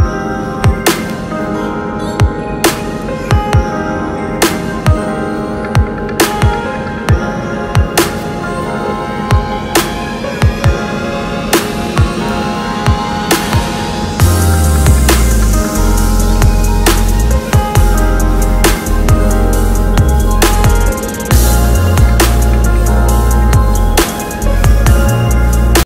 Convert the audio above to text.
you